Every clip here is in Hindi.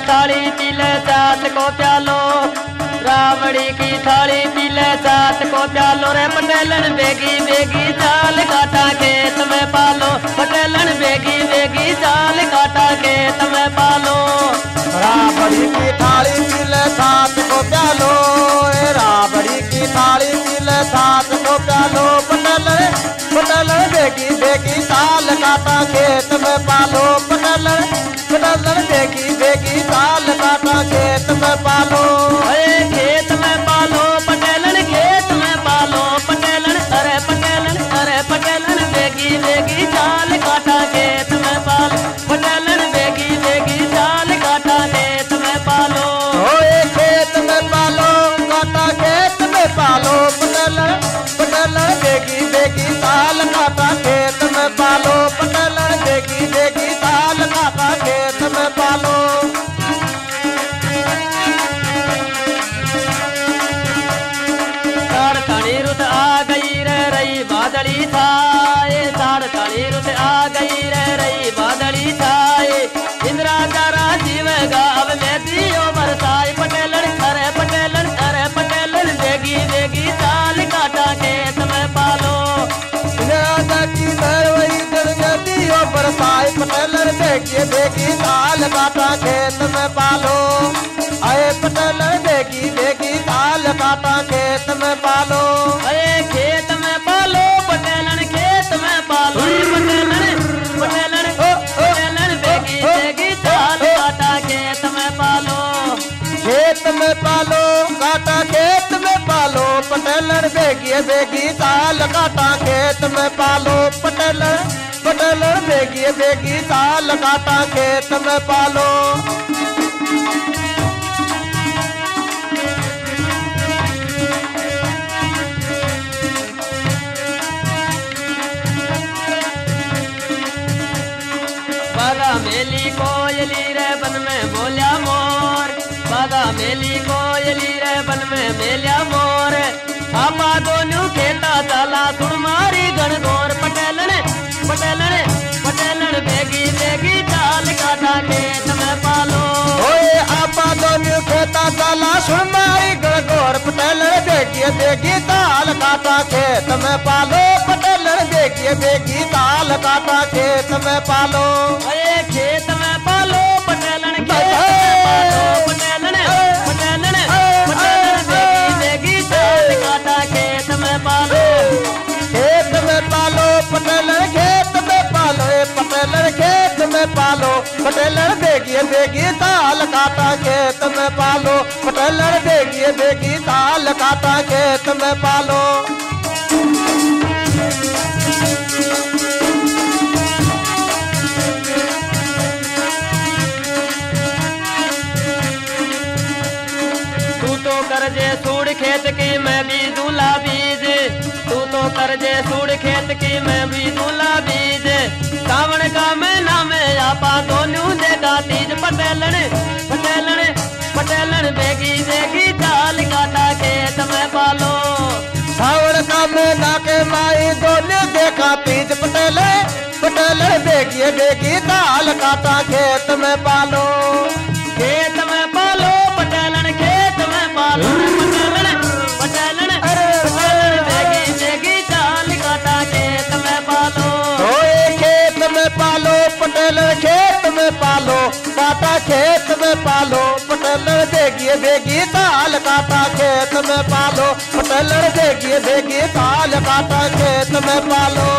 थाली पीले चाट को प्यालो। रावड़ी की थाली पीले चाट को प्यालो। रे पटेलन बेगी बेगी चाल काटा खेत में पालो। पटेलन बेगी बेगी चाल काटा खेत में पालो। राबड़ी की थाली पीले साथ को प्यालो। ए राबड़ी की थाली पीले साथ को प्यालो। पटल पटल बेगी बेगी साल काटा खेत में पालो। पटल पटल बेगी खेत में पालो। बेगी बेगी साल काटा खेत में पालो। आए पटल बेगी बेगी साल काटा खेत में पालो। अरे खेत में पालो पटेलन खेत में पालो। पटेलन पटेलन पटेलन बेगी बेगी चाल काटा खेत में पालो। खेत में पालो काटा खेत में पालो पटलर बेगी बेगी ताल काटा खेत में पालो पटल पटल बेगी बेगी साल काटा खेत में पालो। बेगिए बेगी ताल काटा खेत में पालो पटेलर बेगिए बेगी ताल काटा खेत में पालो। अरे खेत में पालो पटेलन खेत में पालो पटेलन पटेलन पटेलन खेत में पालो। खेत पटेलर खेत में पालो खेत में पालो बेगी ताल काटा खेत में पालो। पटेलर बेगिए बेगी ताल काटा खेत में पालो। तू तो खेत की मैं भी दूल्हा बीज। तू तो करजे सूड़ खेत की मैं भी दूला बीज। सावन का महीना में आपा दोनों देगा तीज पटेलन देखा तीज पटेल पटेल बेगिए बेगी ताल काटा खेत में पालो। खेत में पालो पटेलन खेत में पालो। पटेलन पटेलन पटेलन बेगी बेगी चाल काटा खेत में पालो। ओए खेत में पालो पटेल खेत में पालो काटा खेत में पालो पटेल बेगिए बेगी ताल काटा खेत में पालो। पटेल बेगिए बेगी ताल काटा खेत में पालो।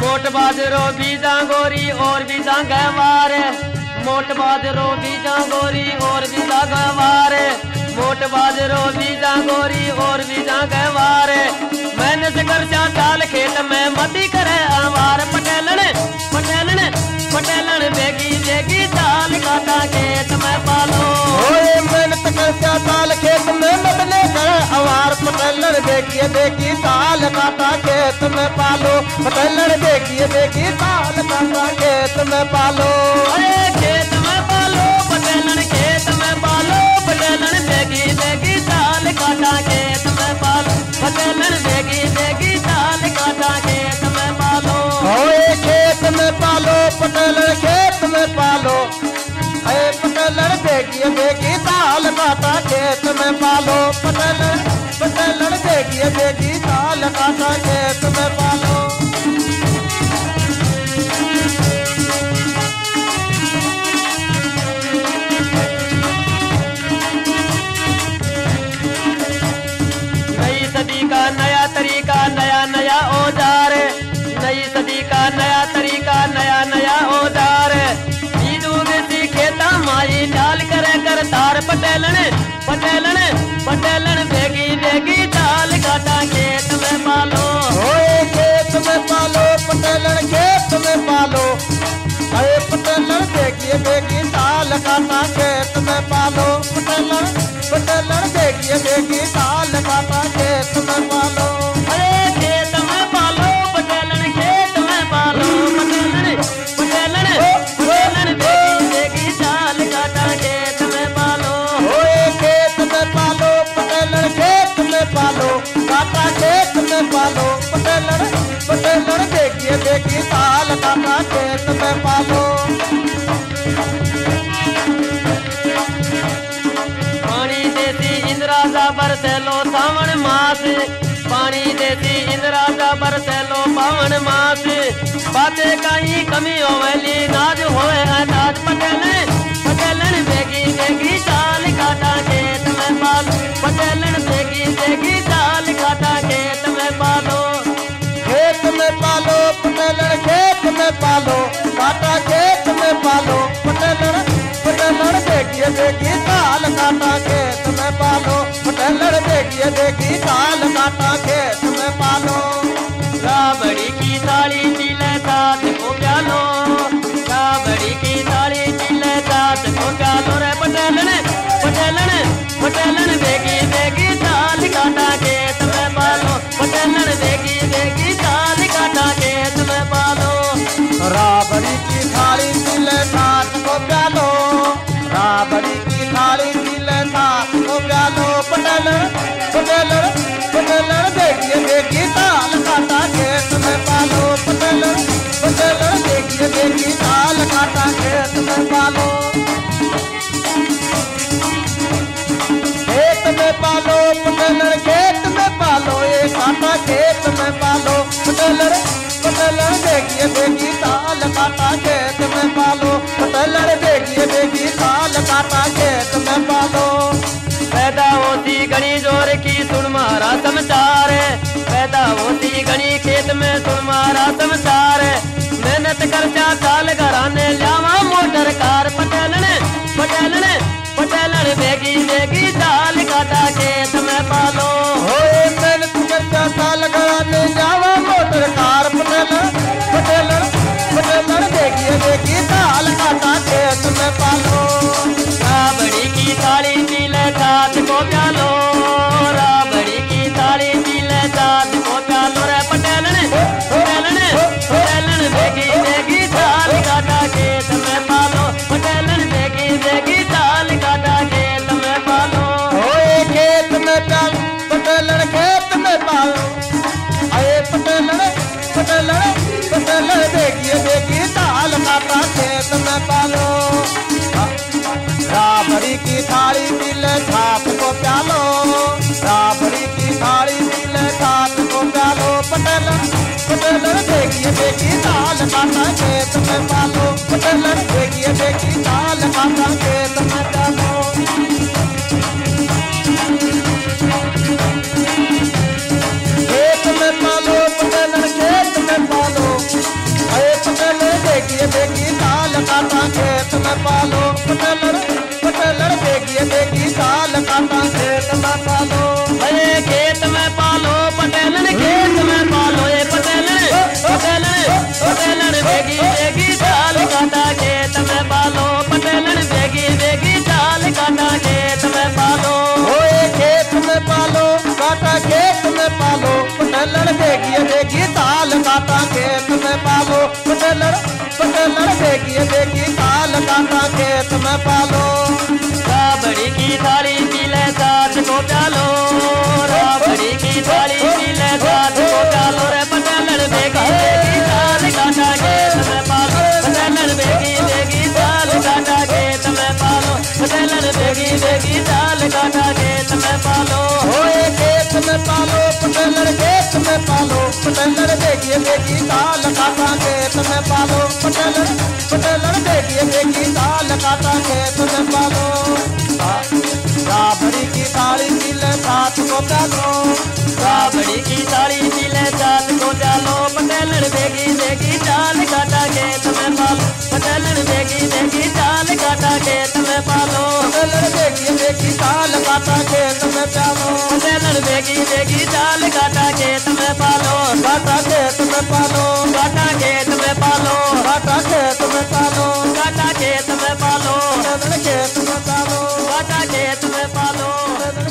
मोट बाजरो बीजा गोरी और बीजा गवार। मोट बाजरो बीजा गोरी और बीजा गवार। मोट बाजरो बीजा गोरी और बीजा गवार। मैंने से कर चाल खेत में मती करे आवार। पटेलन पटेलन पटेलन बेगी बेगी चाल काटा खेत में पालो। ओए मैंने मेहनत कर साल खेत में बदले कर आवार। पटेलर देखिए देखी साल काटा खेत में पालो। पटेलर देखिए देखी साल काटा खेत में पालो। अरे खेत में पालो पटेलन खेत में पालो पटेलन पटेलन बेगी बेगी दाल काटा खेत में पालो। नई सदी का नया तरीका, नया नया औज़ार। नई सदी का नया तरीका, नया नया औज़ार। सीखेता माई डाल करे कर तार पटेलन। पटेलन बेगी बेगी डाल काटा खेत में पालो। ओए खेत में पालो पटेलन खेत में पालो। अरे पटेलन देखिए देखिए ताल काटा खेत में पालो। पटेलन पटेलन देखिए देखिए दाल काटा काटा खेत में पालो। पानी देसी इंद्राजा बरसेलो सावन मास। पानी देसी इंद्राजा बरसेलो पावन मास। बातें कहीं कमी होवली नाज होए अनाज पटेलन पटेलन बेगी बेगी, चाल काटा खेत में पालो। पटेलन काटा खेत में पालो पटेलर देखिए, देखी काल काटा खेत में पालो। राबड़ी की थाली काटा खेत में पालो। खेत में पालो पटेलर खेत में पालो, ये काटा खेत में पालो। पटेलर पटेलर देखिए देखिए ताल काटा खेत में पालो। पटेलर देखिए देखिए ताल काटा खेत में पालो। पैदा होती घनी ज़ोर की सुन मारा समाचार पैदा होती घनी खेत में सुन मारा समाचार मेहनत कर जा साल घराने लावा मोटर कार पटेलन पटेलन पटेलन बेगी बेगी दाल काटा खेत में पालो। होए मेहनत करता साल गड़ाने जावा मोटर कार पटेलर पटेलर पटेलर देखिए बेगी दाल काटा खेत में पालो। राबड़ी की थाली पीले साथ को प्यालो। राबड़ी की थाली मिले छाप को प्यालो। राबड़ी की थाली मिले सात को प्यालो। पटेल पटेल, देखिए देखिए ताल माता खेत में पालो। पटेल, देखिए देखिए ताल माता खेत में पालो। पालो। बड़ी की थाली मिले साथ को प्यालो। पटेलर खेत में पालो पटेलर देखिए देखी दाल काटा खेत में पालो। पटेलर पटेलर देखिए देखी दाल काटा खेत में पालो। राबड़ी की ताली मिले, साथ को डालो राबड़ी की ताली मिले चाल को डालो पटेल देगी देगी चाल काटा खेत में पालो। पटेलन देगी देगी चाल काटा खेत में पालो। पटेलन देगी देगी चाल काटा खेत में पालो। पटेलन देगी देगी चाल काटा खेत में पालो। काटा खेत में पालो, काटा खेत में पालो। काटा खेत में पालो, काटा खेत પાલો. ચેત પાલો. ચેત પાલો.